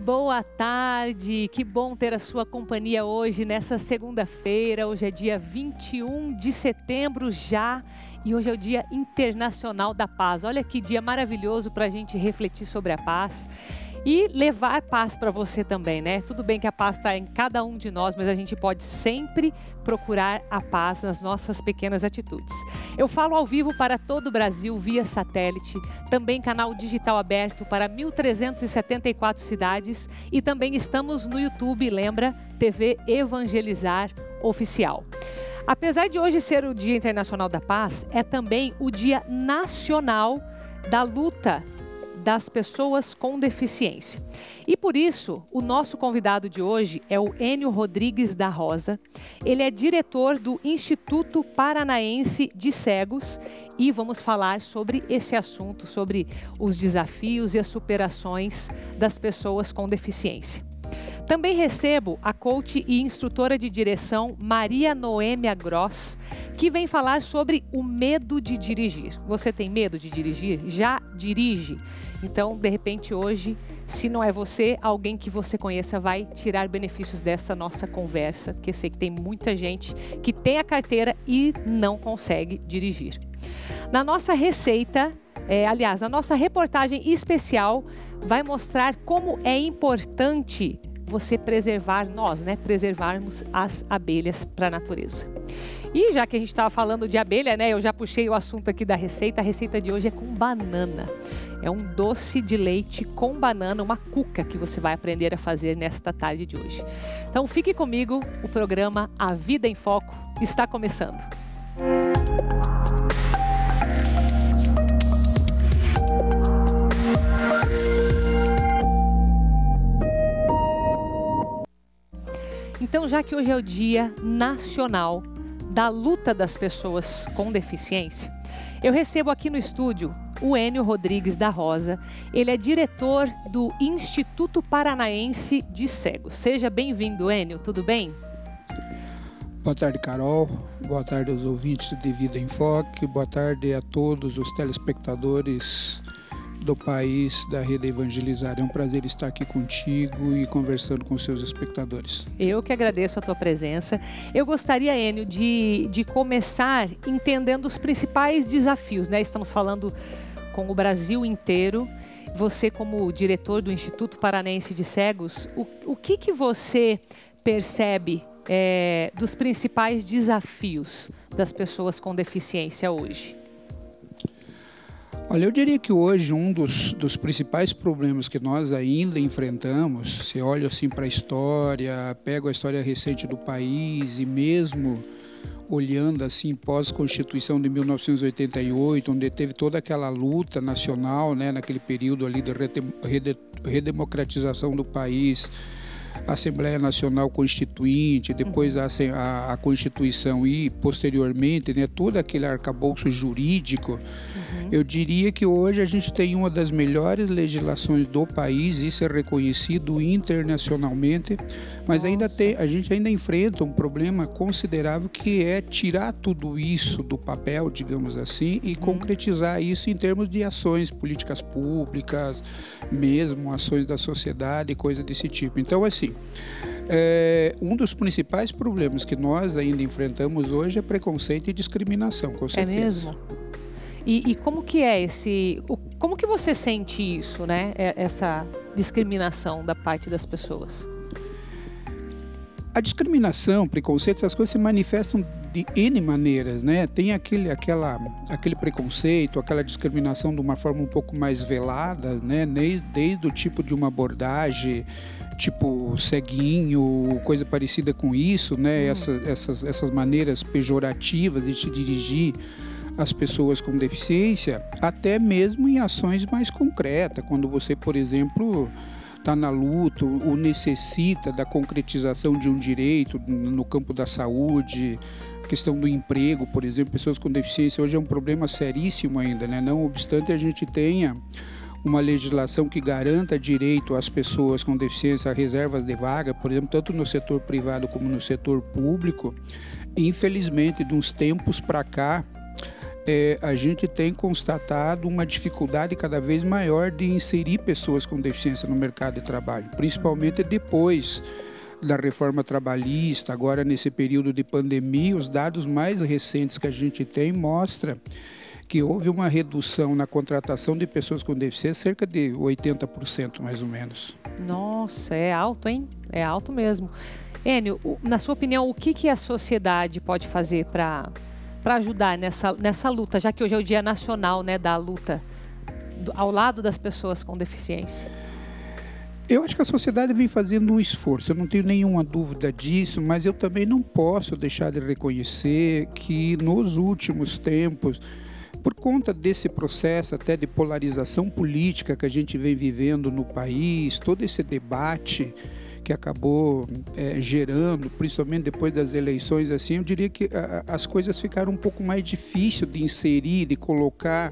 Boa tarde, que bom ter a sua companhia hoje, nessa segunda-feira. Hoje é dia 21 de setembro já e hoje é o Dia Internacional da Paz. Olha que dia maravilhoso para a gente refletir sobre a paz e levar paz para você também, né? Tudo bem que a paz está em cada um de nós, mas a gente pode sempre procurar a paz nas nossas pequenas atitudes. Eu falo ao vivo para todo o Brasil via satélite, também canal digital aberto para 1.374 cidades e também estamos no YouTube, lembra? TV Evangelizar Oficial. Apesar de hoje ser o Dia Internacional da Paz, é também o Dia Nacional da Luta das pessoas com deficiência. E por isso, o nosso convidado de hoje é o Enio Rodrigues da Rosa. Ele é diretor do Instituto Paranaense de Cegos e vamos falar sobre esse assunto, sobre os desafios e as superações das pessoas com deficiência. Também recebo a coach e instrutora de direção Maria Noêmia Gross, que vem falar sobre o medo de dirigir. Você tem medo de dirigir? Já dirige? Então, de repente, hoje, se não é você, alguém que você conheça vai tirar benefícios dessa nossa conversa, que eu sei que tem muita gente que tem a carteira e não consegue dirigir. Na nossa receita, é, aliás, na nossa reportagem especial, vai mostrar como é importante você preservar, nós, né, preservarmos as abelhas para a natureza. E já que a gente estava falando de abelha, né, eu já puxei o assunto aqui da receita. A receita de hoje é com banana. É um doce de leite com banana, uma cuca que você vai aprender a fazer nesta tarde de hoje. Então fique comigo, o programa A Vida em Foco está começando. Então, já que hoje é o Dia Nacional da Luta das Pessoas com Deficiência, eu recebo aqui no estúdio o Enio Rodrigues da Rosa. Ele é diretor do Instituto Paranaense de Cegos. Seja bem-vindo, Enio, tudo bem? Boa tarde, Carol. Boa tarde aos ouvintes de Vida em Foque. Boa tarde a todos os telespectadores do país da Rede Evangelizar. É um prazer estar aqui contigo e conversando com seus espectadores. Eu que agradeço a tua presença. Eu gostaria, Enio, de, de começar entendendo os principais desafios. Né? Estamos falando com o Brasil inteiro. Você, como diretor do Instituto Paranense de Cegos, o, o que, que você percebe é, dos principais desafios das pessoas com deficiência hoje? Olha, eu diria que hoje um dos, dos principais problemas que nós ainda enfrentamos, se olha assim para a história, pega a história recente do país e mesmo olhando assim pós-constituição de 1988, onde teve toda aquela luta nacional, né, naquele período ali de redemocratização do país, Assembleia Nacional Constituinte, depois a, a, a Constituição e posteriormente, né, todo aquele arcabouço jurídico, uhum. eu diria que hoje a gente tem uma das melhores legislações do país, isso é reconhecido internacionalmente, mas ainda tem, a gente ainda enfrenta um problema considerável que é tirar tudo isso do papel, digamos assim, e uhum. concretizar isso em termos de ações, políticas públicas, mesmo ações da sociedade, coisa desse tipo. Então, assim, é, um dos principais problemas que nós ainda enfrentamos hoje é preconceito e discriminação, com é certeza. É mesmo? E, e, como que é esse, como que você sente isso, né? É, essa discriminação da parte das pessoas? A discriminação, preconceito, essas coisas se manifestam de N maneiras, né? Tem aquele, aquela, aquele preconceito, aquela discriminação de uma forma um pouco mais velada, né? Desde, desde o tipo de uma abordagem, tipo ceguinho, coisa parecida com isso, né? Hum. Essa, essas, essas maneiras pejorativas de se dirigir às pessoas com deficiência, até mesmo em ações mais concretas, quando você, por exemplo, está na luta ou necessita da concretização de um direito no campo da saúde, questão do emprego, por exemplo, pessoas com deficiência hoje é um problema seríssimo ainda, né? Não obstante a gente tenha uma legislação que garanta direito às pessoas com deficiência a reservas de vaga, por exemplo, tanto no setor privado como no setor público, infelizmente, de uns tempos para cá, é, a gente tem constatado uma dificuldade cada vez maior de inserir pessoas com deficiência no mercado de trabalho, principalmente depois da reforma trabalhista, agora nesse período de pandemia, os dados mais recentes que a gente tem mostram que houve uma redução na contratação de pessoas com deficiência, cerca de 80% mais ou menos. Nossa, é alto, hein? É alto mesmo. Enio, na sua opinião, o que, que a sociedade pode fazer para para ajudar nessa, nessa luta, já que hoje é o Dia Nacional né, da luta do, ao lado das pessoas com deficiência? Eu acho que a sociedade vem fazendo um esforço, eu não tenho nenhuma dúvida disso, mas eu também não posso deixar de reconhecer que nos últimos tempos, por conta desse processo até de polarização política que a gente vem vivendo no país, todo esse debate que acabou é, gerando, principalmente depois das eleições, assim, eu diria que a, as coisas ficaram um pouco mais difíceis de inserir, de colocar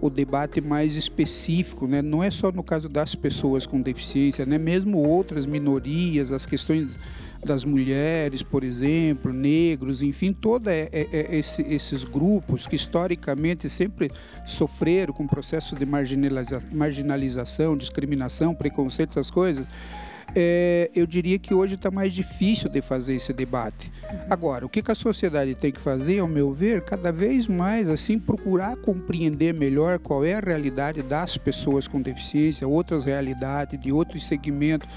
o debate mais específico, né? não é só no caso das pessoas com deficiência, né? mesmo outras minorias, as questões das mulheres, por exemplo, negros, enfim, todos é, é, é, esse, esses grupos que historicamente sempre sofreram com processos de marginaliza marginalização, discriminação, preconceito, essas coisas, é, eu diria que hoje está mais difícil de fazer esse debate. Agora, o que, que, a sociedade tem que fazer, ao meu ver, cada vez mais assim procurar compreender melhor qual é a realidade das pessoas com deficiência, outras realidades, de outros segmentos,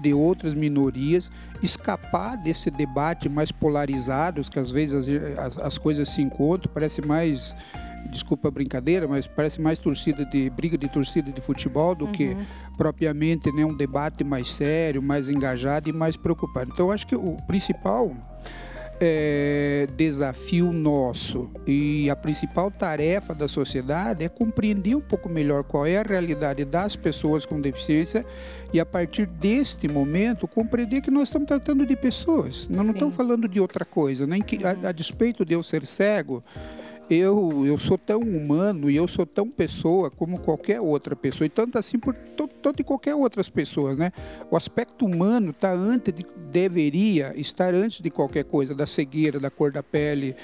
de outras minorias, escapar desse debate mais polarizado, que às vezes as, as, as coisas se encontram, parece mais desculpa a brincadeira, mas parece mais torcida de briga de torcida de futebol do uhum. que propriamente né, um debate mais sério, mais engajado e mais preocupado. Então, acho que o principal é, desafio nosso e a principal tarefa da sociedade é compreender um pouco melhor qual é a realidade das pessoas com deficiência e a partir deste momento compreender que nós estamos tratando de pessoas, nós não estamos falando de outra coisa, nem que a, a despeito de eu ser cego eu, eu sou tão humano e eu sou tão pessoa como qualquer outra pessoa, e tanto assim por tanto de qualquer outras pessoas, né? O aspecto humano tá antes de, deveria estar antes de qualquer coisa, da cegueira, da cor da pele,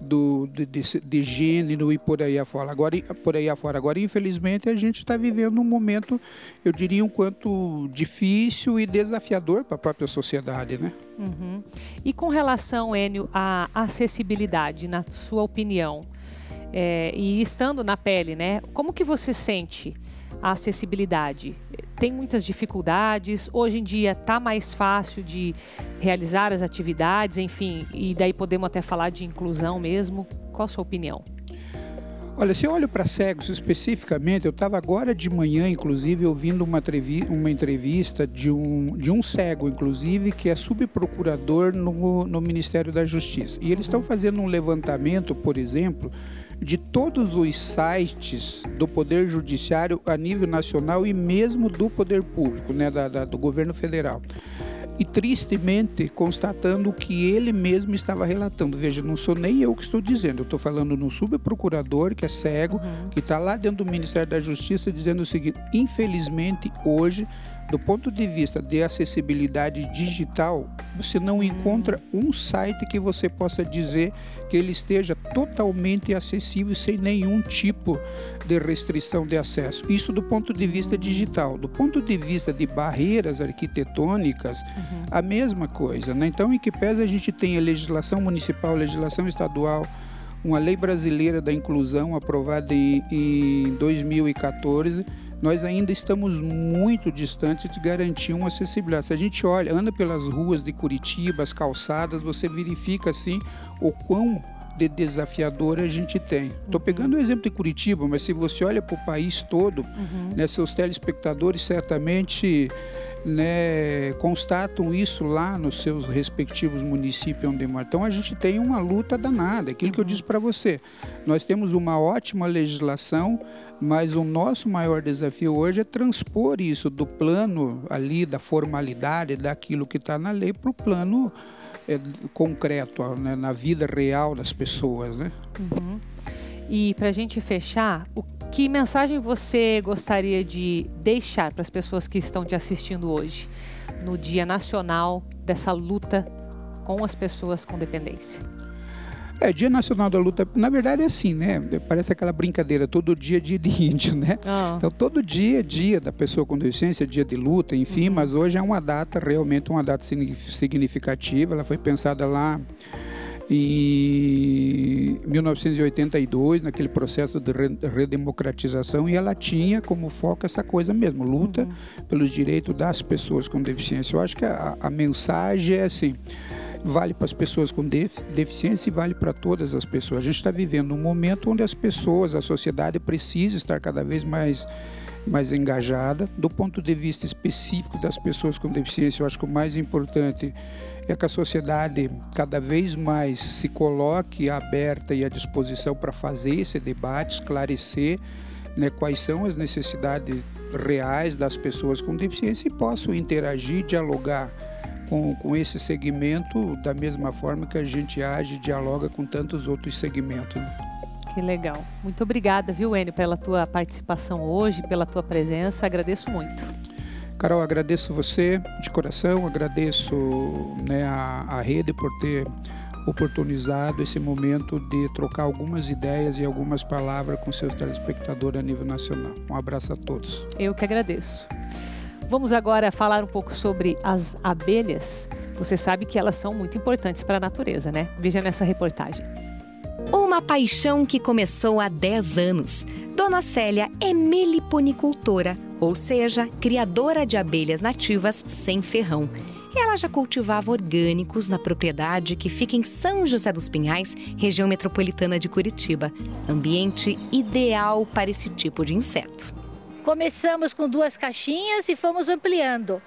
do de, de, de gênero e por aí afora. Agora, por aí afora. Agora, infelizmente, a gente está vivendo um momento, eu diria, um quanto difícil e desafiador para a própria sociedade, né? Uhum. E com relação, Enio, à acessibilidade, na sua opinião, é, e estando na pele, né? Como que você sente a acessibilidade? Tem muitas dificuldades. Hoje em dia está mais fácil de realizar as atividades, enfim, e daí podemos até falar de inclusão mesmo. Qual a sua opinião? Olha, se eu olho para cegos especificamente, eu estava agora de manhã, inclusive, ouvindo uma, uma entrevista de um, de um cego, inclusive, que é subprocurador no, no Ministério da Justiça. E eles estão fazendo um levantamento, por exemplo, de todos os sites do Poder Judiciário a nível nacional e mesmo do Poder Público, né, da, da, do governo federal. E tristemente constatando o que ele mesmo estava relatando. Veja, não sou nem eu que estou dizendo, eu estou falando no subprocurador, que é cego, uhum. que está lá dentro do Ministério da Justiça, dizendo o seguinte: infelizmente, hoje do ponto de vista de acessibilidade digital, você não encontra um site que você possa dizer que ele esteja totalmente acessível sem nenhum tipo de restrição de acesso. Isso do ponto de vista digital. Do ponto de vista de barreiras arquitetônicas, uhum. a mesma coisa. Né? Então, em que pese a gente tem a legislação municipal, legislação estadual, uma lei brasileira da inclusão aprovada em, em 2014 nós ainda estamos muito distantes de garantir uma acessibilidade. Se a gente olha, anda pelas ruas de Curitiba, as calçadas, você verifica assim o quão de desafiador a gente tem. Estou uhum. pegando o exemplo de Curitiba, mas se você olha para o país todo, uhum. né, seus telespectadores certamente né, constatam isso lá nos seus respectivos municípios onde moram. Então a gente tem uma luta danada. Aquilo que eu disse para você, nós temos uma ótima legislação, mas o nosso maior desafio hoje é transpor isso do plano ali da formalidade daquilo que está na lei para o plano é, concreto, né, na vida real das pessoas, né? Uhum. E para a gente fechar, o que mensagem você gostaria de deixar para as pessoas que estão te assistindo hoje, no Dia Nacional dessa luta com as pessoas com dependência? É, Dia Nacional da Luta, na verdade é assim, né? Parece aquela brincadeira, todo dia é dia de índio, né? Oh. Então todo dia é dia da pessoa com deficiência, dia de luta, enfim, uhum. mas hoje é uma data, realmente uma data significativa, ela foi pensada lá em 1982, naquele processo de redemocratização, e ela tinha como foco essa coisa mesmo, luta uhum. pelos direitos das pessoas com deficiência. Eu acho que a, a mensagem é assim, vale para as pessoas com deficiência e vale para todas as pessoas. A gente está vivendo um momento onde as pessoas, a sociedade precisa estar cada vez mais mais engajada. Do ponto de vista específico das pessoas com deficiência, eu acho que o mais importante é que a sociedade cada vez mais se coloque aberta e à disposição para fazer esse debate, esclarecer né, quais são as necessidades reais das pessoas com deficiência e possam interagir, dialogar com, com esse segmento da mesma forma que a gente age e dialoga com tantos outros segmentos. Né? Que legal. Muito obrigada, viu, Enio, pela tua participação hoje, pela tua presença. Agradeço muito. Carol, agradeço você de coração, agradeço né, a, a rede por ter oportunizado esse momento de trocar algumas ideias e algumas palavras com seus telespectadores a nível nacional. Um abraço a todos. Eu que agradeço. Vamos agora falar um pouco sobre as abelhas. Você sabe que elas são muito importantes para a natureza, né? Veja nessa reportagem. Uma paixão que começou há 10 anos. Dona Célia é meliponicultora, ou seja, criadora de abelhas nativas sem ferrão. Ela já cultivava orgânicos na propriedade que fica em São José dos Pinhais, região metropolitana de Curitiba. Ambiente ideal para esse tipo de inseto. Começamos com duas caixinhas e fomos ampliando.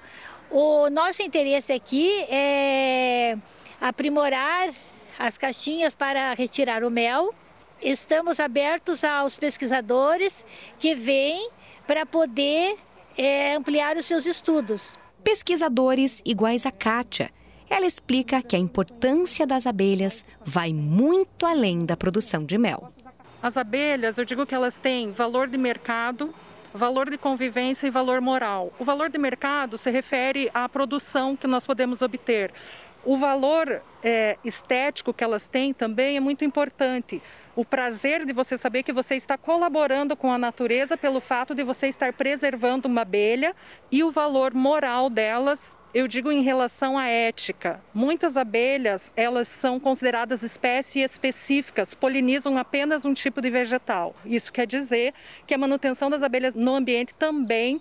O nosso interesse aqui é aprimorar as caixinhas para retirar o mel. Estamos abertos aos pesquisadores que vêm para poder é, ampliar os seus estudos. Pesquisadores iguais a Kátia. Ela explica que a importância das abelhas vai muito além da produção de mel. As abelhas, eu digo que elas têm valor de mercado, valor de convivência e valor moral. O valor de mercado se refere à produção que nós podemos obter. O valor é, estético que elas têm também é muito importante. O prazer de você saber que você está colaborando com a natureza pelo fato de você estar preservando uma abelha e o valor moral delas eu digo em relação à ética. Muitas abelhas, elas são consideradas espécies específicas, polinizam apenas um tipo de vegetal. Isso quer dizer que a manutenção das abelhas no ambiente também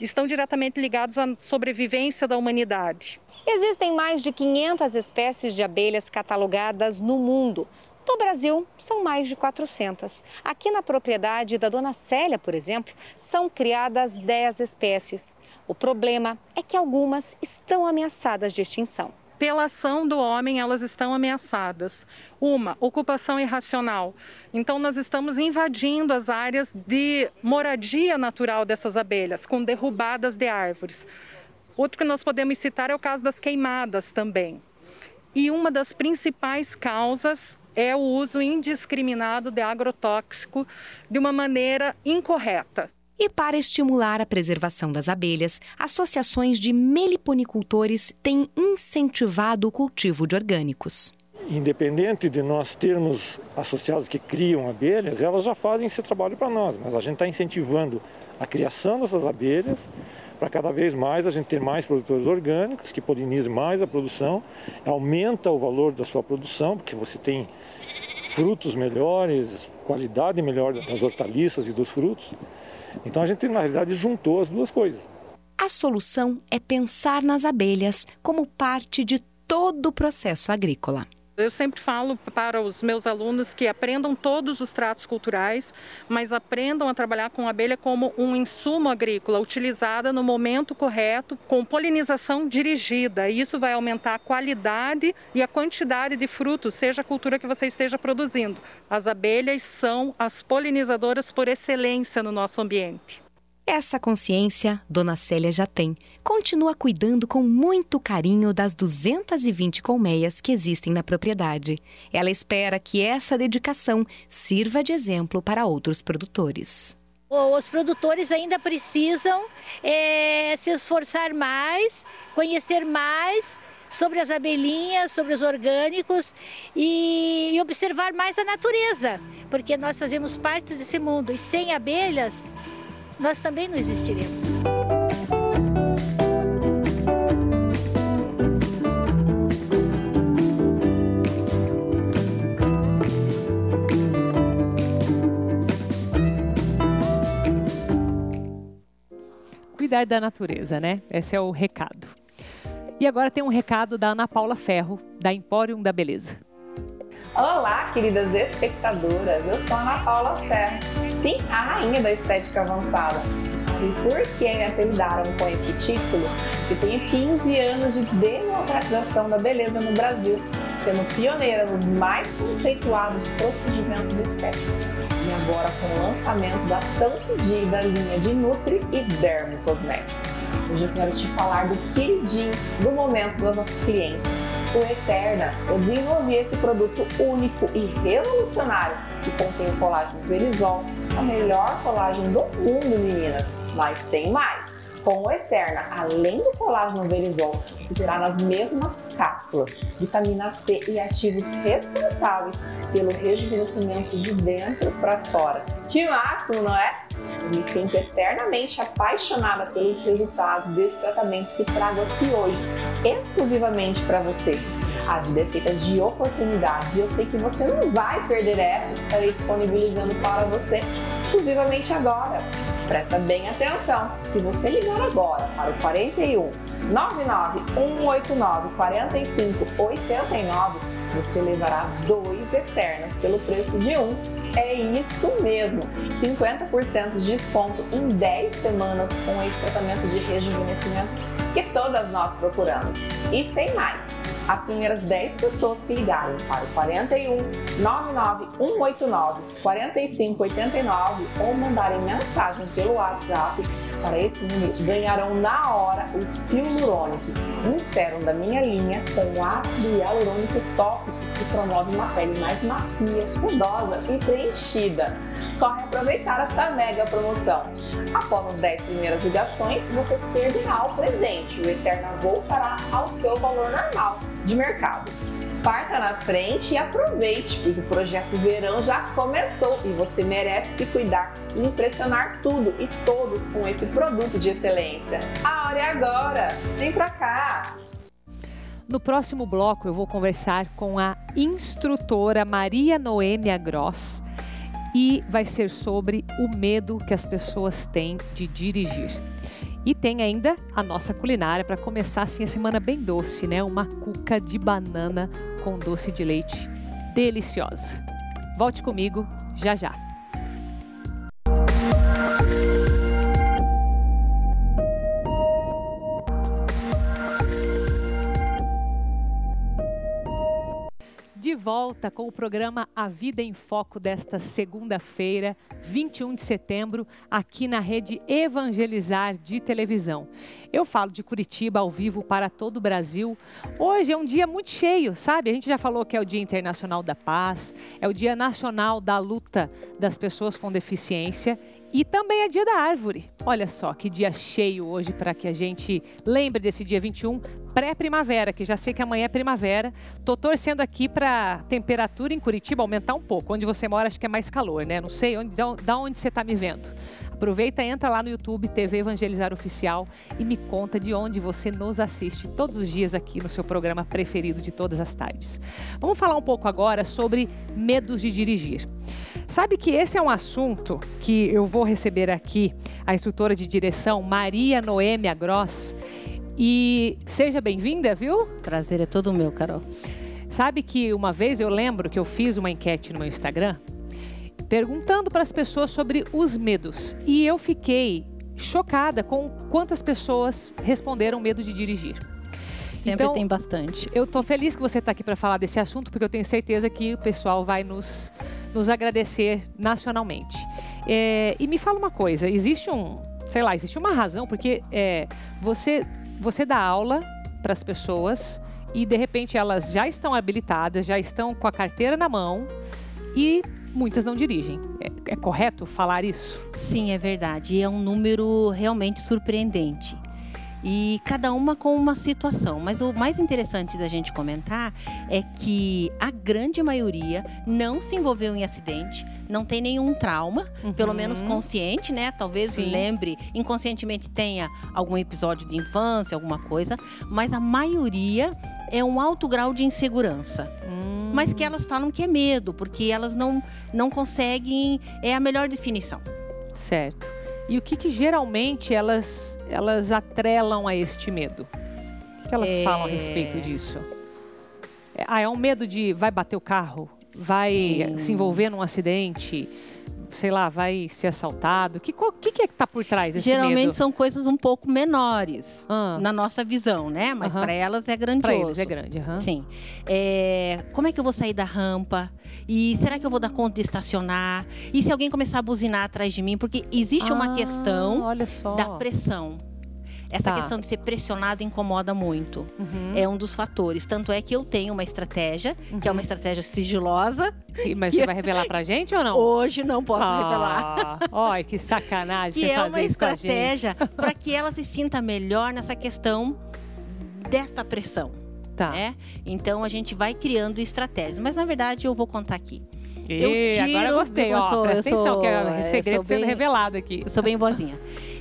estão diretamente ligados à sobrevivência da humanidade. Existem mais de 500 espécies de abelhas catalogadas no mundo. No Brasil, são mais de 400. Aqui na propriedade da dona Célia, por exemplo, são criadas 10 espécies. O problema é que algumas estão ameaçadas de extinção. Pela ação do homem, elas estão ameaçadas. Uma, ocupação irracional. Então, nós estamos invadindo as áreas de moradia natural dessas abelhas, com derrubadas de árvores. Outro que nós podemos citar é o caso das queimadas também. E uma das principais causas é o uso indiscriminado de agrotóxico de uma maneira incorreta. E para estimular a preservação das abelhas, associações de meliponicultores têm incentivado o cultivo de orgânicos. Independente de nós termos associados que criam abelhas, elas já fazem esse trabalho para nós, mas a gente está incentivando a criação dessas abelhas para cada vez mais a gente ter mais produtores orgânicos que polinizem mais a produção, aumenta o valor da sua produção, porque você tem frutos melhores, qualidade melhor das hortaliças e dos frutos. Então a gente, na realidade, juntou as duas coisas. A solução é pensar nas abelhas como parte de todo o processo agrícola. Eu sempre falo para os meus alunos que aprendam todos os tratos culturais, mas aprendam a trabalhar com a abelha como um insumo agrícola, utilizada no momento correto, com polinização dirigida. Isso vai aumentar a qualidade e a quantidade de frutos, seja a cultura que você esteja produzindo. As abelhas são as polinizadoras por excelência no nosso ambiente. Essa consciência Dona Célia já tem. Continua cuidando com muito carinho das 220 colmeias que existem na propriedade. Ela espera que essa dedicação sirva de exemplo para outros produtores. Os produtores ainda precisam é, se esforçar mais, conhecer mais sobre as abelhinhas, sobre os orgânicos e, e observar mais a natureza, porque nós fazemos parte desse mundo e sem abelhas nós também não existiremos. cuidar da natureza, né? Esse é o recado. E agora tem um recado da Ana Paula Ferro, da Emporium da Beleza. Olá, queridas espectadoras. Eu sou a Ana Paula Ferro. Sim, a rainha da estética avançada. Sabe por que me apelidaram com esse título? Eu tenho 15 anos de democratização da beleza no Brasil, sendo pioneira nos mais conceituados procedimentos estéticos e agora com o lançamento da tão pedida linha de Nutri e Dermo Cosméticos. Hoje eu quero te falar do queridinho do momento dos nossos clientes, o Eterna. Eu desenvolvi esse produto único e revolucionário que contém o colágeno Verisol, a melhor colágeno do mundo, meninas. Mas tem mais! com o Eterna, além do colágeno verisol, se terá nas mesmas cápsulas vitamina C e ativos responsáveis pelo rejuvenescimento de dentro para fora. Que máximo, não é? Eu me sinto eternamente apaixonada pelos resultados desse tratamento que trago aqui hoje, exclusivamente para você. A vida é feita de oportunidades e eu sei que você não vai perder essa que estarei disponibilizando para você exclusivamente agora. Presta bem atenção. Se você ligar agora para o 41 99 189 45 89, você levará dois eternos pelo preço de um. É isso mesmo! 50% de desconto em 10 semanas com esse tratamento de rejuvenescimento que todas nós procuramos. E tem mais! As primeiras 10 pessoas que ligarem para o 41 99 189 45 89 ou mandarem mensagem pelo WhatsApp para esse número ganharão na hora o fio hialurônico, um sérum da minha linha com ácido hialurônico tópico que promove uma pele mais macia, sedosa e preenchida. Corre aproveitar essa mega promoção. Após as 10 primeiras ligações, você perderá o presente. O Eterna voltará ao seu valor normal de mercado. Parta na frente e aproveite, pois o projeto Verão já começou e você merece se cuidar e impressionar tudo e todos com esse produto de excelência. A hora é agora! Vem pra cá! No próximo bloco eu vou conversar com a instrutora Maria Noêmia Gross e vai ser sobre o medo que as pessoas têm de dirigir. E tem ainda a nossa culinária para começar assim a semana bem doce, né? Uma cuca de banana com doce de leite deliciosa. Volte comigo já já. Volta com o programa A Vida em Foco desta segunda-feira, 21 de setembro, aqui na rede Evangelizar de televisão. Eu falo de Curitiba ao vivo para todo o Brasil. Hoje é um dia muito cheio, sabe? A gente já falou que é o Dia Internacional da Paz, é o Dia Nacional da Luta das Pessoas com Deficiência e também é dia da árvore. Olha só que dia cheio hoje para que a gente lembre desse dia 21, pré-primavera, que já sei que amanhã é primavera. Tô torcendo aqui para temperatura em Curitiba aumentar um pouco. Onde você mora acho que é mais calor, né? Não sei onde, da onde você está me vendo. Aproveita, entra lá no YouTube TV Evangelizar Oficial e me conta de onde você nos assiste todos os dias aqui no seu programa preferido de todas as tardes. Vamos falar um pouco agora sobre medos de dirigir. Sabe que esse é um assunto que eu vou receber aqui a instrutora de direção Maria Noêmia Gross. E seja bem-vinda, viu? Prazer é todo meu, Carol. Sabe que uma vez eu lembro que eu fiz uma enquete no meu Instagram perguntando para as pessoas sobre os medos. E eu fiquei chocada com quantas pessoas responderam medo de dirigir. Sempre então, tem bastante. Eu estou feliz que você está aqui para falar desse assunto, porque eu tenho certeza que o pessoal vai nos, nos agradecer nacionalmente. É, e me fala uma coisa, existe um, sei lá, existe uma razão, porque é, você, você dá aula para as pessoas e de repente elas já estão habilitadas, já estão com a carteira na mão e muitas não dirigem. É, é correto falar isso? Sim, é verdade. E é um número realmente surpreendente. E cada uma com uma situação. Mas o mais interessante da gente comentar é que a grande maioria não se envolveu em acidente, não tem nenhum trauma, uhum. pelo menos consciente, né? Talvez Sim. lembre, inconscientemente tenha algum episódio de infância, alguma coisa, mas a maioria é um alto grau de insegurança. Hum. Mas que elas falam que é medo, porque elas não, não conseguem. É a melhor definição. Certo. E o que, que geralmente elas, elas atrelam a este medo? O que elas é... falam a respeito disso? É, ah, é um medo de vai bater o carro? Vai Sim. se envolver num acidente? Sei lá, vai ser assaltado? O que, que, que é que está por trás desse Geralmente medo? são coisas um pouco menores ah. na nossa visão, né? Mas para elas é grandioso. Para eles é grande, uhum. Sim. É, como é que eu vou sair da rampa? E será que eu vou dar conta de estacionar? E se alguém começar a buzinar atrás de mim? Porque existe ah, uma questão da pressão. Essa tá. questão de ser pressionado incomoda muito. Uhum. É um dos fatores. Tanto é que eu tenho uma estratégia, uhum. que é uma uhum. estratégia sigilosa. Mas você vai revelar pra gente ou não? Hoje não posso ah, revelar. Olha, que sacanagem que é uma estratégia para que ela se sinta melhor nessa questão desta pressão. Tá. Né? Então a gente vai criando estratégias. Mas na verdade eu vou contar aqui. E, eu tiro, agora eu gostei, ó, sou, presta atenção, sou, que é segredo sendo bem, revelado aqui. Eu sou bem boazinha.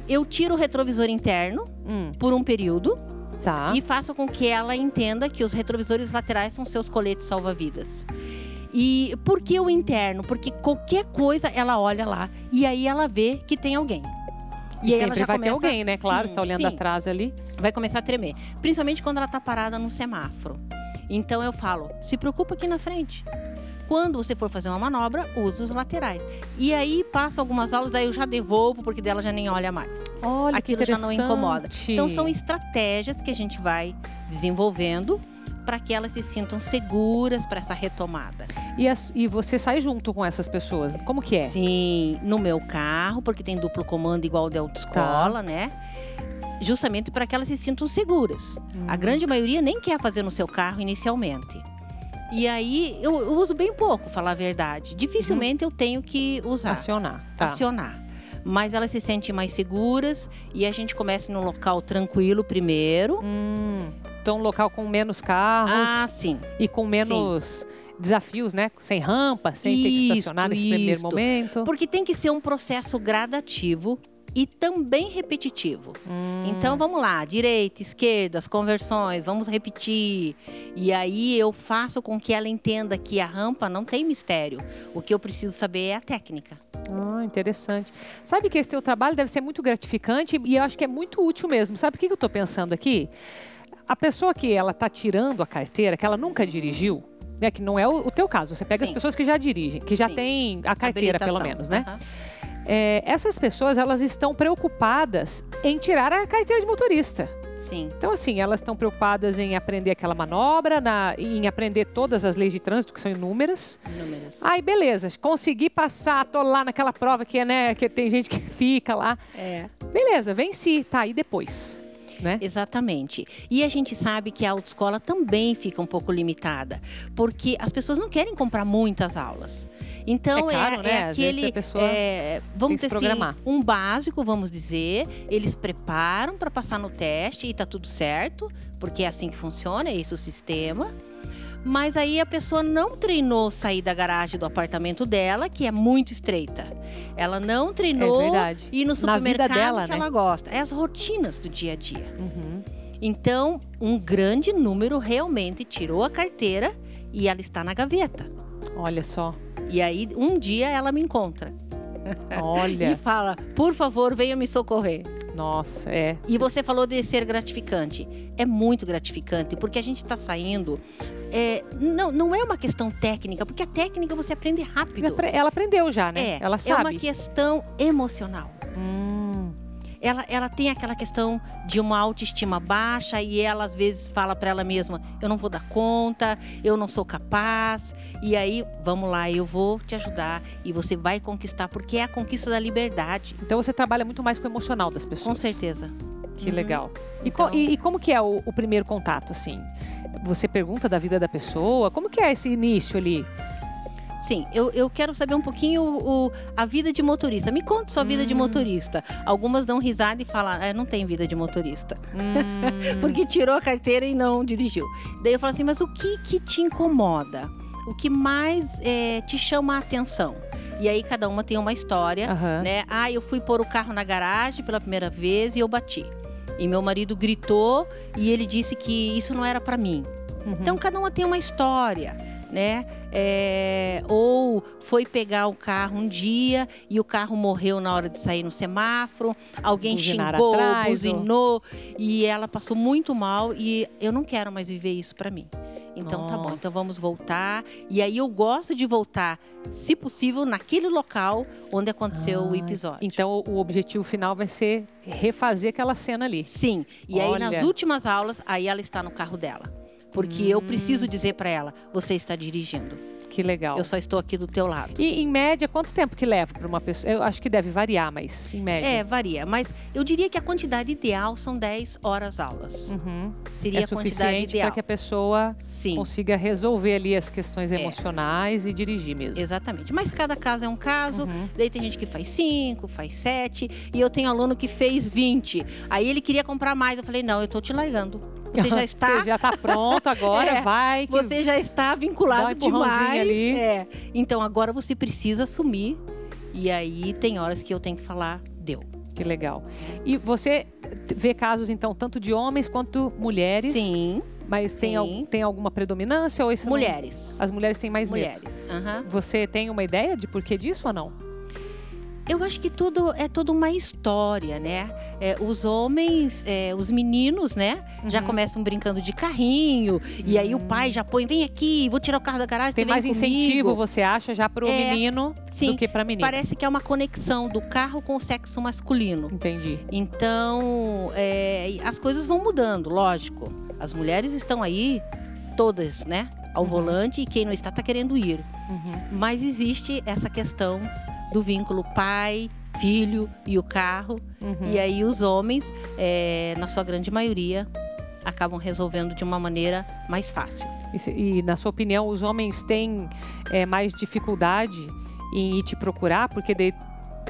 Eu tiro o retrovisor interno hum. por um período. Tá. E faço com que ela entenda que os retrovisores laterais são seus coletes salva-vidas. E por que o interno? Porque qualquer coisa ela olha lá e aí ela vê que tem alguém. E, e aí ela já vai começa... ter alguém, né? Claro, está olhando sim. atrás ali. Vai começar a tremer. Principalmente quando ela está parada no semáforo. Então eu falo, se preocupa aqui na frente. Quando você for fazer uma manobra, use os laterais. E aí passa algumas aulas, aí eu já devolvo, porque dela já nem olha mais. Olha, Aquilo já não incomoda. Então são estratégias que a gente vai desenvolvendo para que elas se sintam seguras para essa retomada. E, as, e, você sai junto com essas pessoas? Como que é? Sim, no meu carro, porque tem duplo comando igual de autoescola, tá. né? Justamente para que elas se sintam seguras. Hum. A grande maioria nem quer fazer no seu carro inicialmente. E aí eu, eu uso bem pouco, falar a verdade. Dificilmente uhum. eu tenho que usar. Acionar. Tá. Acionar. Mas elas se sentem mais seguras e a gente começa num local tranquilo primeiro. Hum, então, um local com menos carros. Ah, sim. E com menos. Sim desafios, né? Sem rampa, sem ter que estacionar nesse primeiro momento. Porque tem que ser um processo gradativo e também repetitivo. Hum. Então vamos lá, direita, esquerda, as conversões, vamos repetir. E aí eu faço com que ela entenda que a rampa não tem mistério. O que eu preciso saber é a técnica. Ah, interessante. Sabe que esse teu trabalho deve ser muito gratificante e eu acho que é muito útil mesmo. Sabe o que eu estou pensando aqui? A pessoa que ela está tirando a carteira, que ela nunca dirigiu, né, que não é o, o teu caso, você pega Sim. as pessoas que já dirigem, que já têm a carteira, pelo menos, né? Uhum é, essas pessoas elas estão preocupadas em tirar a carteira de motorista. Sim. Então, assim, elas estão preocupadas em aprender aquela manobra, na, em aprender todas as leis de trânsito, que são inúmeras. Inúmeras. Aí, beleza, consegui passar, tô lá naquela prova que, é, né, que tem gente que fica lá. É. Beleza, venci, tá, e depois? Né? Exatamente. E a gente sabe que a autoescola também fica um pouco limitada, porque as pessoas não querem comprar muitas aulas. Então é, é caro, é, né? é aquele é, vamos dizer assim, um básico, vamos dizer. Eles preparam para passar no teste e está tudo certo, porque é assim que funciona, é esse o sistema. Mas aí a pessoa não treinou sair da garagem do apartamento dela, que é muito estreita. Ela não treinou é ir no supermercado dela, que né? ela gosta. É as rotinas do dia a dia. Uhum. Então, um grande número realmente tirou a carteira e ela está na gaveta. Olha só. E aí, um dia ela me encontra. Olha. e fala: por favor, venha me socorrer. Nossa, é. E você falou de ser gratificante. É muito gratificante, porque a gente está saindo. É, não, não é uma questão técnica, porque a técnica você aprende rápido. Ela aprendeu já, né? É, ela sabe. É uma questão emocional. Hum ela, ela tem aquela questão de uma autoestima baixa e ela às vezes fala para ela mesma: eu não vou dar conta, eu não sou capaz. E aí, vamos lá, eu vou te ajudar e você vai conquistar, porque é a conquista da liberdade. Então você trabalha muito mais com o emocional das pessoas. Com certeza. Que uhum. legal. E, então... e, e, como que é o, o primeiro contato, assim? Você pergunta da vida da pessoa? Como que é esse início ali? Sim, eu, eu quero saber um pouquinho o, o- a vida de motorista. Me conta sua vida de Hum. motorista. Algumas dão risada e falam, é, não tem vida de motorista. Hum, Porque tirou a carteira e não dirigiu. Daí eu falo assim, mas o que que te incomoda? O que mais eh, te chama a atenção? E aí cada uma tem uma história, aham. né? Ah, eu fui pôr o carro na garagem pela primeira vez e eu bati. E meu marido gritou e ele disse que isso não era pra mim. Uhum. Então cada uma tem uma história, né? É, ou foi pegar o carro um dia e o carro morreu na hora de sair no semáforo, alguém Buzinaram xingou, atrás, ou- buzinou e ela passou muito mal e eu não quero mais viver isso pra mim. Então tá bom, Nossa. então vamos voltar. E aí eu gosto de voltar, se possível, naquele local onde aconteceu o Ah, episódio. Então o objetivo final vai ser refazer aquela cena ali. Sim. E aí nas Olha. últimas aulas, aí ela está no carro dela. Porque eu Hum. preciso dizer pra ela, você está dirigindo. Que legal. Eu só estou aqui do teu lado. E em média, quanto tempo que leva para uma pessoa? Eu acho que deve variar, mas em média. É, varia. Mas eu diria que a quantidade ideal são 10 horas aulas. Uhum. Seria É a quantidade suficiente ideal. para que a pessoa Sim, consiga resolver ali as questões É. emocionais e dirigir mesmo. exatamente. Mas cada caso é um caso. Uhum. Daí tem gente que faz 5, faz 7. E eu tenho aluno que fez 20. Aí ele queria comprar mais. Eu falei, não, eu tô te largando. Você já está... Você já está pronto agora, É, vai. Você já está vinculado demais. ali. É. Então agora você precisa assumir. E aí tem horas que eu tenho que falar, deu. Que legal. E você vê casos, então, tanto de homens quanto mulheres. Sim, Mas tem, al- tem alguma predominância ou isso não- mulheres. As mulheres têm mais medo. Mulheres. aham. Você tem uma ideia de porquê disso ou não? Eu acho que tudo é toda uma história, né? É, os homens, é, os meninos, né? Já Uhum. começam brincando de carrinho. E aí o pai já põe, vem aqui, vou tirar o carro da garagem, Tem mais comigo. incentivo, você acha, já para o É, menino sim, do que para menina? Parece que é uma conexão do carro com o sexo masculino. Entendi. Então, é, as coisas vão mudando, lógico. As mulheres estão aí, todas, né? Ao Uhum. volante e quem não está, está querendo ir. Uhum. Mas existe essa questão do vínculo pai, filho e o carro. Uhum. E aí os homens, é, na sua grande maioria, acabam resolvendo de uma maneira mais fácil. E, e, na sua opinião, os homens têm é, mais dificuldade em ir te procurar? Porque daí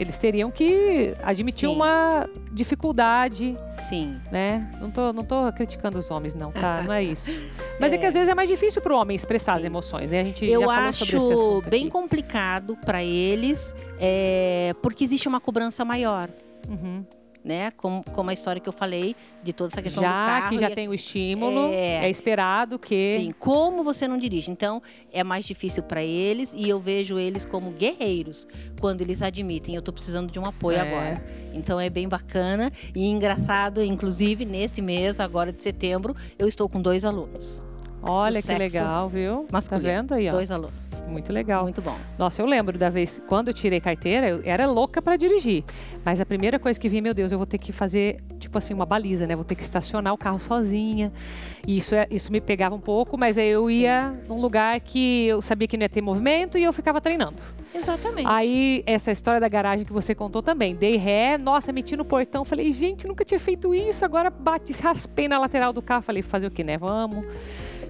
eles teriam que admitir Sim. uma dificuldade, Sim. né? Não tô, não tô criticando os homens, não, tá? Não é isso. Mas é, que às vezes é mais difícil para o homem expressar as Sim. emoções, né? A gente Eu já falou sobre esse acho assunto bem aqui. complicado para eles, é, porque existe uma cobrança maior. Uhum. Né? Como, como a história que eu falei de toda essa questão do Já carro. que já tem o estímulo, É. é, esperado que... Sim, como você não dirige. Então, é mais difícil para eles e eu vejo eles como guerreiros quando eles admitem, eu tô precisando de um apoio É. agora. Então, é bem bacana e engraçado, inclusive, nesse mês, agora de setembro, eu estou com dois alunos. Olha que sexo legal, viu? masculino. Tá vendo aí, ó? Dois alunos. Muito legal. Muito bom. Nossa, eu lembro da vez quando eu tirei carteira, eu era louca para dirigir. Mas a primeira coisa que vi, meu Deus, eu vou ter que fazer, tipo assim, uma baliza, né? Vou ter que estacionar o carro sozinha. E isso, é, isso me pegava um pouco, mas aí eu ia num lugar que eu sabia que não ia ter movimento e eu ficava treinando. Exatamente. Aí, essa história da garagem que você contou também. Dei ré, nossa, meti no portão, falei, gente, nunca tinha feito isso. Agora bati, raspei na lateral do carro. Falei, fazer o quê, né? Vamos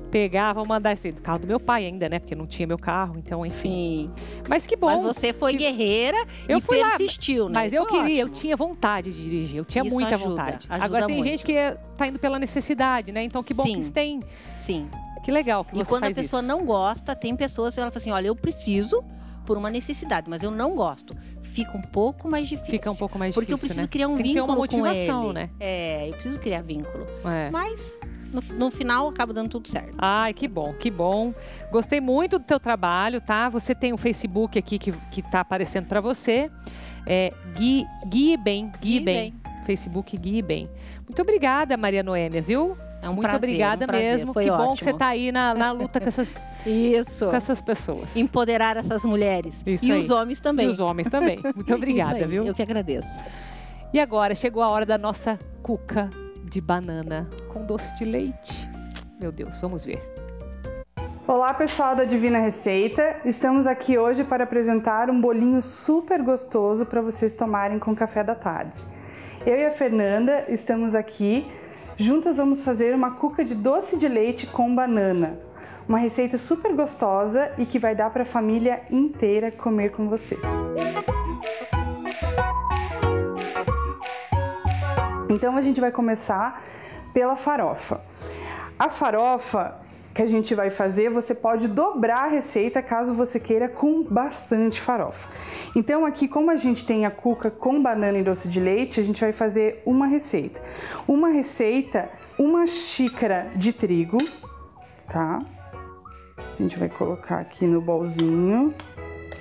pegar, vamos mandar esse do carro do meu pai ainda, né? Porque não tinha meu carro, então, enfim. Sim. Mas que bom. Mas você foi que- guerreira Eu e fui lá, persistiu, né? Mas eu Foi queria, eu ótimo. tinha vontade de dirigir, eu tinha Isso muita ajuda, vontade. ajuda Agora tem muito. gente que é- tá indo pela necessidade, né? Então que bom Sim. que tem. Sim. Que legal que E você quando a pessoa isso. não gosta, tem pessoas que ela fala assim: olha, eu preciso por uma necessidade, mas eu não gosto. Fica um pouco mais difícil. Fica um pouco mais Porque eu difícil, preciso né? criar um Tem que ter vínculo uma motivação, com ele. né? É, eu preciso criar vínculo. É. Mas no, no final acaba dando tudo certo. Ai, que bom, que bom. Gostei muito do teu trabalho, tá? Você tem um Facebook aqui que, que tá aparecendo para você. É Gui, Gui Bem, Gui, Gui Bem. Facebook Gui Bem. Muito obrigada, Maria Noêmia, viu? É um Muito prazer, obrigada um prazer. mesmo. Que ótimo. bom que você tá aí na, na luta com essas, Isso. com essas pessoas. Empoderar essas mulheres. Isso e aí. os homens também. E os homens também. Muito obrigada, viu? Eu que agradeço. E agora chegou a hora da nossa cuca de banana com doce de leite. Meu Deus, vamos ver. Olá pessoal da Divina Receita, estamos aqui hoje para apresentar um bolinho super gostoso para vocês tomarem com café da tarde. Eu e a Fernanda estamos aqui, juntas vamos fazer uma cuca de doce de leite com banana. Uma receita super gostosa e que vai dar para a família inteira comer com você. Então a gente vai começar pela farofa. A farofa que a gente vai fazer, você pode dobrar a receita caso você queira com bastante farofa. Então aqui, como a gente tem a cuca com banana e doce de leite, a gente vai fazer uma receita. Uma receita, uma xícara de trigo, tá? A gente vai colocar aqui no bolzinho.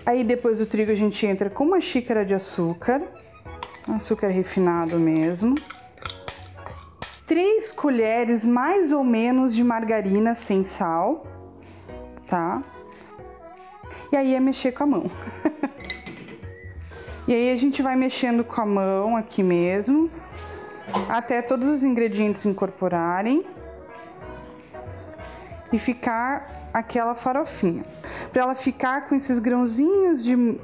Aí depois do trigo a gente entra com uma xícara de açúcar, açúcar refinado mesmo. 3 colheres mais ou menos de margarina sem sal, tá? E aí é mexer com a mão. e aí a gente vai mexendo com a mão aqui mesmo, até todos os ingredientes incorporarem e ficar aquela farofinha. Para ela ficar com esses grãozinhos de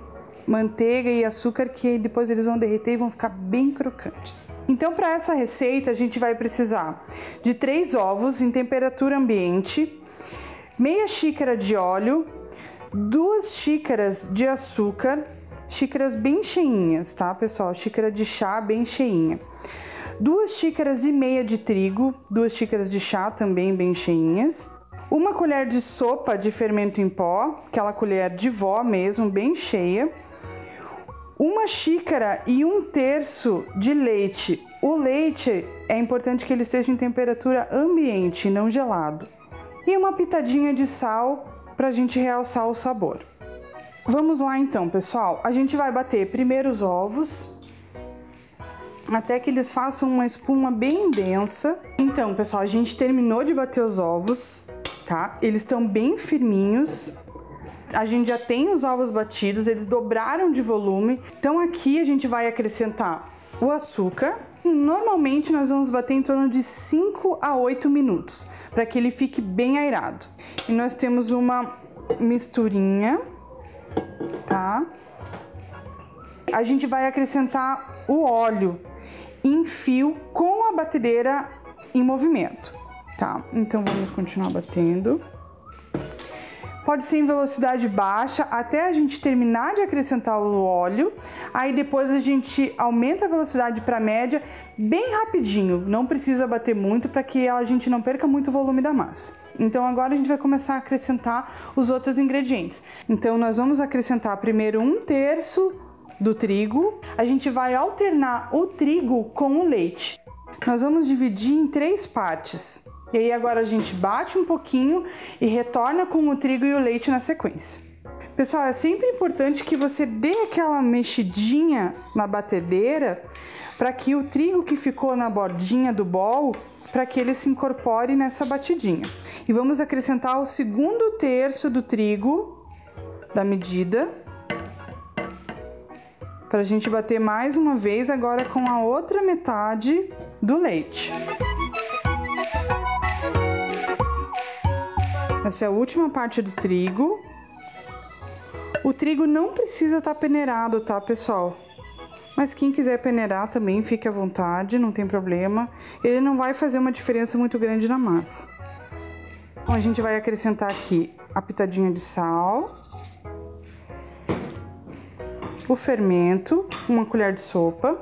manteiga e açúcar que depois eles vão derreter e vão ficar bem crocantes. Então, para essa receita, a gente vai precisar de três ovos em temperatura ambiente, meia xícara de óleo, duas xícaras de açúcar, xícaras bem cheinhas, tá, pessoal? Xícara de chá bem cheinha. Duas xícaras e meia de trigo, duas xícaras de chá também bem cheinhas. Uma colher de sopa de fermento em pó, aquela colher de vó mesmo, bem cheia uma xícara e um terço de leite. O leite é importante que ele esteja em temperatura ambiente, não gelado. E uma pitadinha de sal para a gente realçar o sabor. Vamos lá então, pessoal. A gente vai bater primeiro os ovos até que eles façam uma espuma bem densa. Então, pessoal, a gente terminou de bater os ovos, tá? Eles estão bem firminhos a gente já tem os ovos batidos, eles dobraram de volume. Então aqui a gente vai acrescentar o açúcar. Normalmente nós vamos bater em torno de 5 a 8 minutos, para que ele fique bem airado. E nós temos uma misturinha, tá? A gente vai acrescentar o óleo em fio com a batedeira em movimento, tá? Então vamos continuar batendo pode ser em velocidade baixa até a gente terminar de acrescentar o óleo. Aí depois a gente aumenta a velocidade para média bem rapidinho, não precisa bater muito para que a gente não perca muito o volume da massa. Então agora a gente vai começar a acrescentar os outros ingredientes. Então nós vamos acrescentar primeiro um terço do trigo. A gente vai alternar o trigo com o leite. Nós vamos dividir em três partes. E aí agora a gente bate um pouquinho e retorna com o trigo e o leite na sequência. Pessoal, é sempre importante que você dê aquela mexidinha na batedeira para que o trigo que ficou na bordinha do bol, para que ele se incorpore nessa batidinha. E vamos acrescentar o segundo terço do trigo da medida para a gente bater mais uma vez agora com a outra metade do leite. Essa é a última parte do trigo. O trigo não precisa estar tá peneirado, tá, pessoal? Mas quem quiser peneirar também, fique à vontade, não tem problema. Ele não vai fazer uma diferença muito grande na massa. Então, a gente vai acrescentar aqui a pitadinha de sal, o fermento, uma colher de sopa.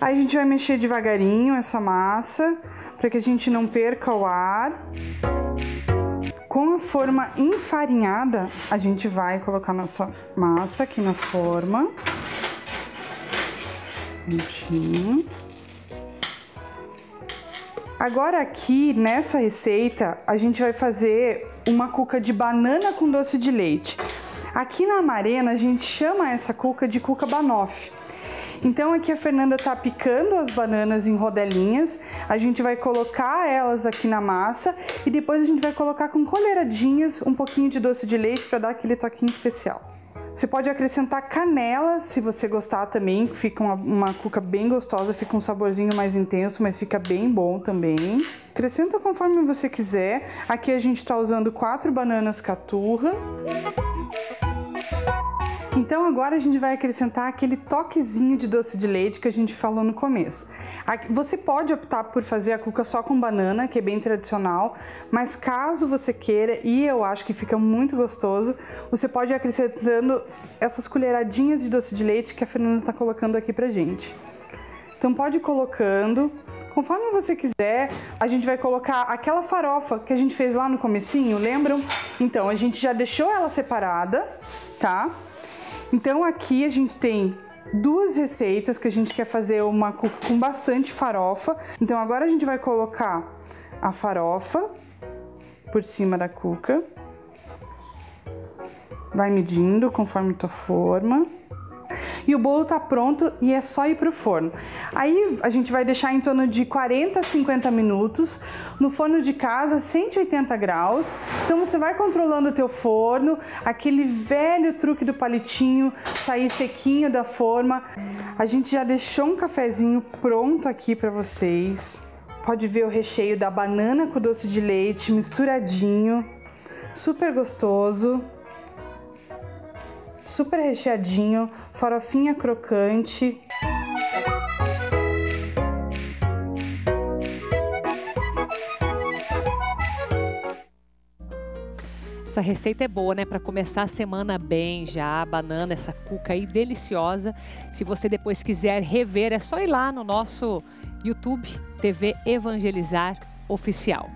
Aí a gente vai mexer devagarinho essa massa, para que a gente não perca o ar. Com a forma enfarinhada, a gente vai colocar nossa massa aqui na forma. Prontinho. Agora aqui nessa receita, a gente vai fazer uma cuca de banana com doce de leite. Aqui na Amarena, a gente chama essa cuca de cuca banoffee. Então aqui a Fernanda tá picando as bananas em rodelinhas, a gente vai colocar elas aqui na massa e depois a gente vai colocar com colheradinhas um pouquinho de doce de leite para dar aquele toquinho especial. Você pode acrescentar canela se você gostar também, fica uma, uma cuca bem gostosa, fica um saborzinho mais intenso, mas fica bem bom também. Acrescenta conforme você quiser. Aqui a gente está usando quatro bananas caturra. Então agora a gente vai acrescentar aquele toquezinho de doce de leite que a gente falou no começo. Você pode optar por fazer a cuca só com banana, que é bem tradicional, mas caso você queira, e eu acho que fica muito gostoso, você pode ir acrescentando essas colheradinhas de doce de leite que a Fernanda está colocando aqui pra gente. Então pode ir colocando, conforme você quiser. A gente vai colocar aquela farofa que a gente fez lá no comecinho, lembram? Então a gente já deixou ela separada, tá? Então aqui a gente tem duas receitas que a gente quer fazer uma cuca com bastante farofa. Então agora a gente vai colocar a farofa por cima da cuca. Vai medindo conforme tua forma e o bolo tá pronto e é só ir pro forno. Aí a gente vai deixar em torno de 40 a 50 minutos no forno de casa, 180 graus. Então você vai controlando o teu forno, aquele velho truque do palitinho sair sequinho da forma. A gente já deixou um cafezinho pronto aqui para vocês. Pode ver o recheio da banana com doce de leite misturadinho, super gostoso super recheadinho, farofinha crocante. Essa receita é boa, né? Para começar a semana bem já, a banana, essa cuca aí deliciosa. Se você depois quiser rever, é só ir lá no nosso YouTube, TV Evangelizar Oficial.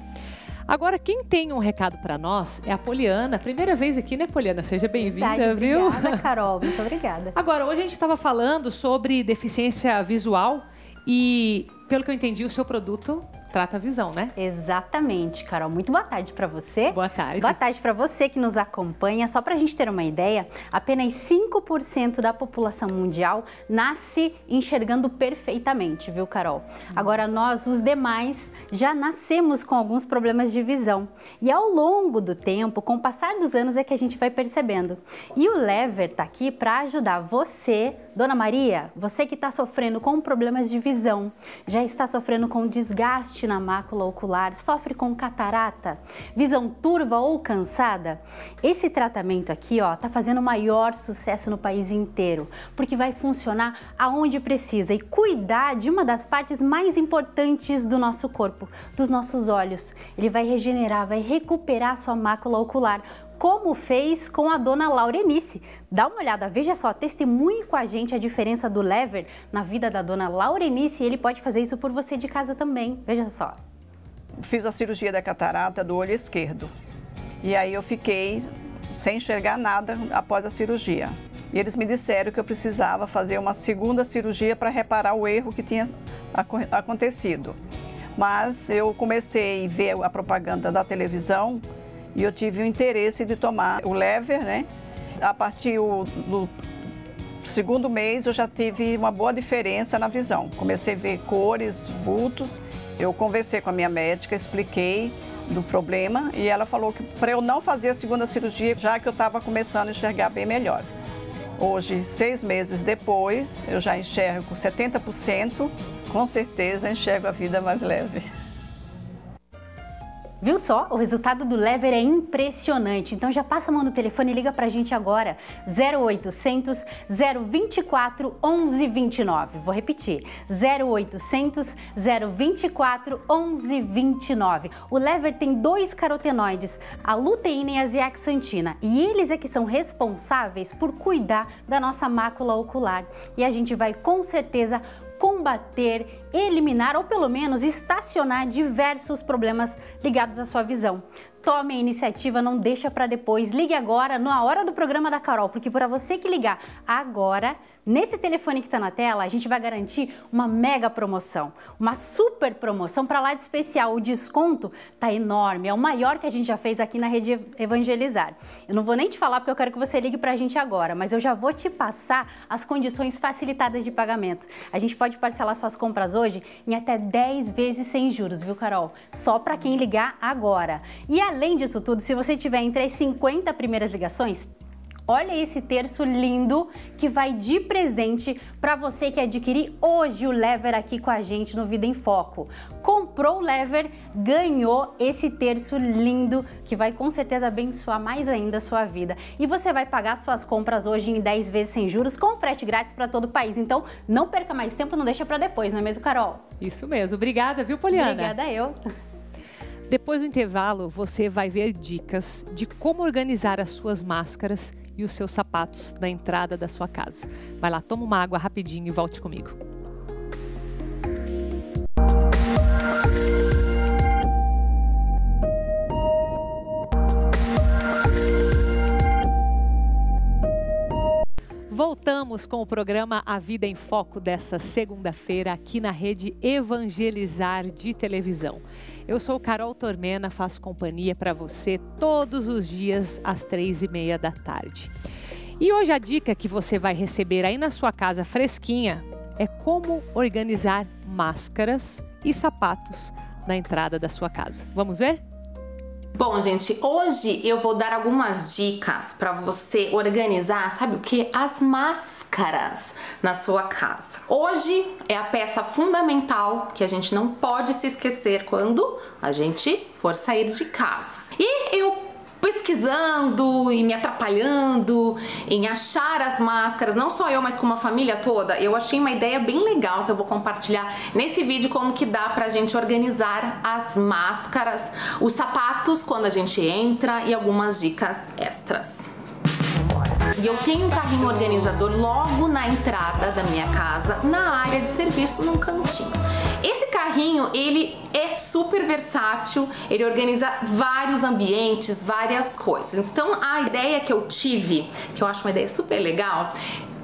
Agora, quem tem um recado para nós é a Poliana. Primeira vez aqui, né, Poliana? Seja bem-vinda, viu? Obrigada, Carol. Muito obrigada. Agora, hoje a gente estava falando sobre deficiência visual e, pelo que eu entendi, o seu produto trata a visão, né? Exatamente, Carol. Muito boa tarde para você. Boa tarde. Boa tarde para você que nos acompanha. Só para a gente ter uma ideia, apenas 5% da população mundial nasce enxergando perfeitamente, viu, Carol? Agora nós, os demais, já nascemos com alguns problemas de visão. E ao longo do tempo, com o passar dos anos, é que a gente vai percebendo. E o Lever está aqui para ajudar você, Dona Maria, você que está sofrendo com problemas de visão, já está sofrendo com desgaste na mácula ocular, sofre com catarata, visão turva ou cansada, esse tratamento aqui, ó, tá fazendo maior sucesso no país inteiro, porque vai funcionar aonde precisa e cuidar de uma das partes mais importantes do nosso corpo, dos nossos olhos. Ele vai regenerar, vai recuperar sua mácula ocular, como fez com a dona Laurenice. Dá uma olhada, veja só, testemunhe com a gente a diferença do lever na vida da dona Laurenice e ele pode fazer isso por você de casa também. Veja só. Fiz a cirurgia da catarata do olho esquerdo. E aí eu fiquei sem enxergar nada após a cirurgia. E eles me disseram que eu precisava fazer uma segunda cirurgia para reparar o erro que tinha acontecido. Mas eu comecei a ver a propaganda da televisão e eu tive o interesse de tomar o lever, né? A partir do segundo mês eu já tive uma boa diferença na visão. Comecei a ver cores, vultos. Eu conversei com a minha médica, expliquei do problema e ela falou que para eu não fazer a segunda cirurgia, já que eu estava começando a enxergar bem melhor. Hoje, seis meses depois, eu já enxergo 70%, com certeza enxergo a vida mais leve. Viu só? O resultado do Lever é impressionante. Então já passa a mão no telefone e liga pra gente agora. 0800 024 1129. Vou repetir. 0800 024 1129. O Lever tem dois carotenoides, a luteína e a zeaxantina, e eles é que são responsáveis por cuidar da nossa mácula ocular. E a gente vai com certeza combater, eliminar ou pelo menos estacionar diversos problemas ligados à sua visão. Tome a iniciativa, não deixa para depois. Ligue agora na hora do programa da Carol, porque para você que ligar agora, Nesse telefone que está na tela, a gente vai garantir uma mega promoção, uma super promoção para lá de especial. O desconto tá enorme, é o maior que a gente já fez aqui na Rede Evangelizar. Eu não vou nem te falar porque eu quero que você ligue para a gente agora, mas eu já vou te passar as condições facilitadas de pagamento. A gente pode parcelar suas compras hoje em até 10 vezes sem juros, viu, Carol? Só para quem ligar agora. E além disso tudo, se você tiver entre as 50 primeiras ligações, Olha esse terço lindo que vai de presente para você que adquirir hoje o lever aqui com a gente no Vida em Foco. Comprou o lever, ganhou esse terço lindo que vai com certeza abençoar mais ainda a sua vida. E você vai pagar suas compras hoje em 10 vezes sem juros com frete grátis para todo o país. Então, não perca mais tempo, não deixa para depois, não é mesmo, Carol? Isso mesmo. Obrigada, viu, Poliana? Obrigada eu. Depois do intervalo, você vai ver dicas de como organizar as suas máscaras e os seus sapatos na entrada da sua casa. Vai lá, toma uma água rapidinho e volte comigo. Voltamos com o programa A Vida em Foco dessa segunda-feira aqui na rede Evangelizar de televisão. Eu sou Carol Tormena, faço companhia para você todos os dias às três e meia da tarde. E hoje a dica que você vai receber aí na sua casa fresquinha é como organizar máscaras e sapatos na entrada da sua casa. Vamos ver? Bom, gente, hoje eu vou dar algumas dicas para você organizar, sabe o que? As máscaras na sua casa. Hoje é a peça fundamental que a gente não pode se esquecer quando a gente for sair de casa. E eu pesquisando e me atrapalhando em achar as máscaras, não só eu, mas com uma família toda, eu achei uma ideia bem legal que eu vou compartilhar nesse vídeo como que dá pra gente organizar as máscaras, os sapatos quando a gente entra e algumas dicas extras. E eu tenho um carrinho organizador logo na entrada da minha casa, na área de serviço, num cantinho. Esse carrinho, ele é super versátil, ele organiza vários ambientes, várias coisas. Então, a ideia que eu tive, que eu acho uma ideia super legal,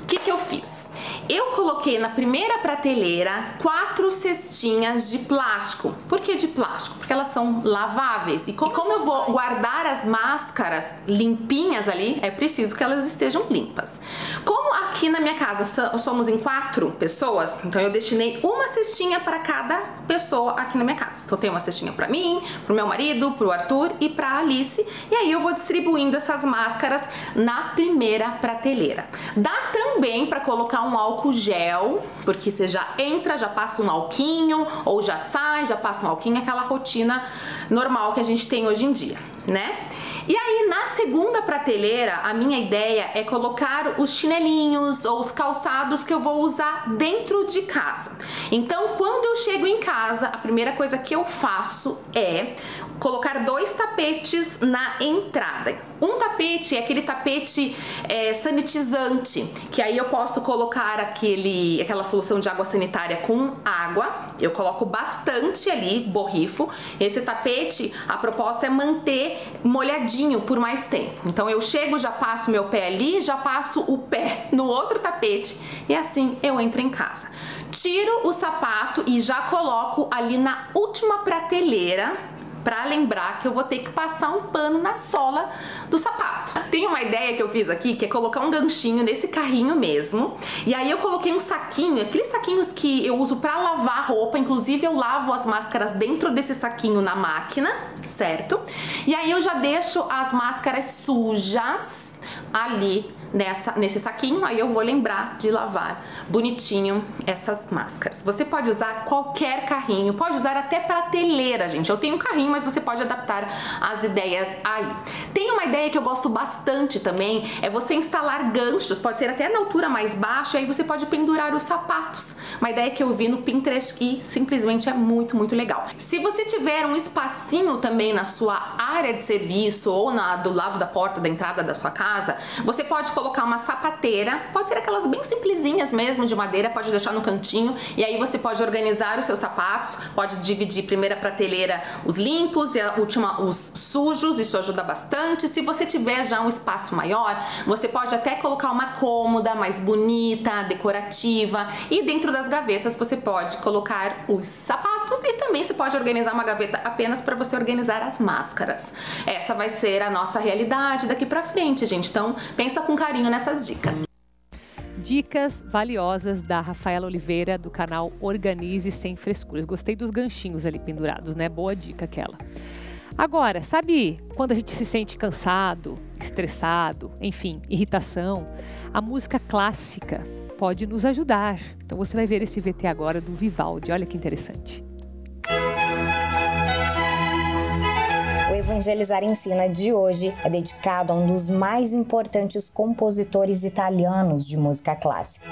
o que, que eu fiz? Eu coloquei na primeira prateleira quatro cestinhas de plástico. Por que de plástico? Porque elas são laváveis. E como, e como eu vou guardar as máscaras limpinhas ali, é preciso que elas estejam limpas. Como aqui na minha casa somos em quatro pessoas, então eu destinei uma cestinha para cada pessoa aqui na minha casa. Então eu tenho uma cestinha para mim, para o meu marido, para o Arthur e para a Alice. E aí eu vou distribuindo essas máscaras na primeira prateleira. Dá também para colocar um álcool gel, porque você já entra, já passa um alquinho, ou já sai, já passa um alquinho, aquela rotina normal que a gente tem hoje em dia, né? E aí, na segunda prateleira, a minha ideia é colocar os chinelinhos ou os calçados que eu vou usar dentro de casa. Então, quando eu chego em casa, a primeira coisa que eu faço é colocar dois tapetes na entrada. Um tapete é aquele tapete é, sanitizante, que aí eu posso colocar aquele, aquela solução de água sanitária com água. Eu coloco bastante ali, borrifo. Esse tapete, a proposta é manter molhadinho por mais tempo. Então eu chego, já passo meu pé ali, já passo o pé no outro tapete e assim eu entro em casa. Tiro o sapato e já coloco ali na última prateleira para lembrar que eu vou ter que passar um pano na sola do sapato. Tem uma ideia que eu fiz aqui, que é colocar um ganchinho nesse carrinho mesmo. E aí eu coloquei um saquinho, aqueles saquinhos que eu uso para lavar roupa, inclusive eu lavo as máscaras dentro desse saquinho na máquina, certo? E aí eu já deixo as máscaras sujas ali nessa, nesse saquinho, aí eu vou lembrar de lavar bonitinho essas máscaras. Você pode usar qualquer carrinho, pode usar até prateleira, gente. Eu tenho um carrinho, mas você pode adaptar as ideias aí. Tem uma ideia que eu gosto bastante também, é você instalar ganchos, pode ser até na altura mais baixa, aí você pode pendurar os sapatos. Uma ideia que eu vi no Pinterest e simplesmente é muito, muito legal. Se você tiver um espacinho também na sua área de serviço ou na, do lado da porta da entrada da sua casa, você pode colocar colocar uma sapateira, pode ser aquelas bem simplesinhas mesmo de madeira, pode deixar no cantinho e aí você pode organizar os seus sapatos, pode dividir primeira prateleira os limpos e a última os sujos, isso ajuda bastante. Se você tiver já um espaço maior, você pode até colocar uma cômoda mais bonita, decorativa e dentro das gavetas você pode colocar os sapatos e também você pode organizar uma gaveta apenas para você organizar as máscaras. Essa vai ser a nossa realidade daqui para frente, gente. Então, pensa com carinho carinho nessas dicas. Dicas valiosas da Rafaela Oliveira do canal Organize Sem Frescuras. Gostei dos ganchinhos ali pendurados, né? Boa dica aquela. Agora, sabe quando a gente se sente cansado, estressado, enfim, irritação? A música clássica pode nos ajudar. Então você vai ver esse VT agora do Vivaldi. Olha que interessante. Evangelizar Ensina de hoje é dedicado a um dos mais importantes compositores italianos de música clássica.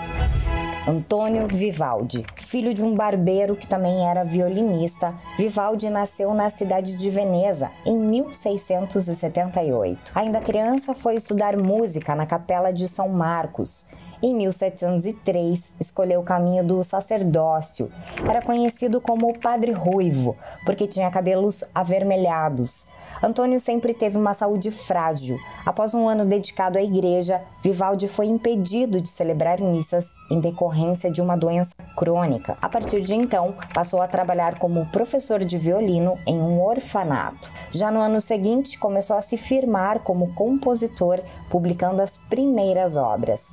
Antônio Vivaldi. Filho de um barbeiro que também era violinista, Vivaldi nasceu na cidade de Veneza em 1678. Ainda criança, foi estudar música na Capela de São Marcos. Em 1703, escolheu o caminho do sacerdócio. Era conhecido como Padre Ruivo, porque tinha cabelos avermelhados. Antônio sempre teve uma saúde frágil. Após um ano dedicado à igreja, Vivaldi foi impedido de celebrar missas em decorrência de uma doença crônica. A partir de então, passou a trabalhar como professor de violino em um orfanato. Já no ano seguinte, começou a se firmar como compositor, publicando as primeiras obras.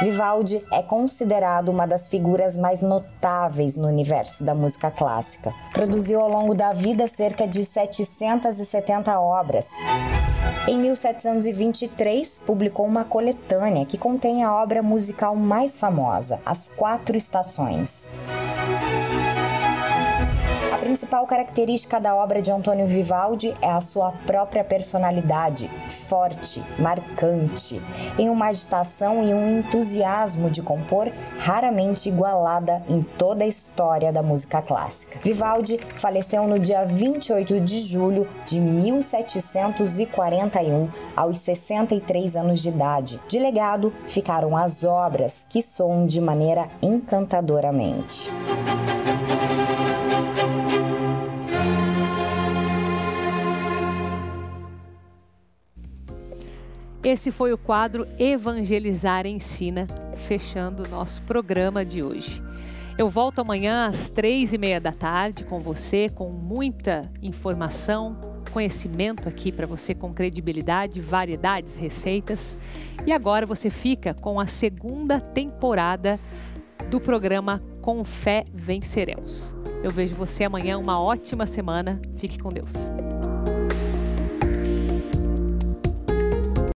Vivaldi é considerado uma das figuras mais notáveis no universo da música clássica. Produziu ao longo da vida cerca de 770 obras. Em 1723, publicou uma coletânea que contém a obra musical mais famosa, As Quatro Estações principal característica da obra de Antônio Vivaldi é a sua própria personalidade, forte, marcante, em uma agitação e um entusiasmo de compor raramente igualada em toda a história da música clássica. Vivaldi faleceu no dia 28 de julho de 1741, aos 63 anos de idade. De legado ficaram as obras que soam de maneira encantadoramente. Esse foi o quadro Evangelizar Ensina, fechando o nosso programa de hoje. Eu volto amanhã às três e meia da tarde com você, com muita informação, conhecimento aqui para você com credibilidade, variedades, receitas. E agora você fica com a segunda temporada do programa Com Fé Venceremos. Eu vejo você amanhã, uma ótima semana. Fique com Deus.